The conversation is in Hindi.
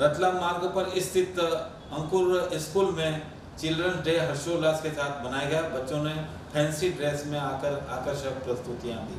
रतलाम मार्ग पर स्थित अंकुर स्कूल में चिल्ड्रंस डे हर्षोल्लास के साथ मनाया गया। बच्चों ने फैंसी ड्रेस में आकर आकर्षक प्रस्तुतियाँ दी।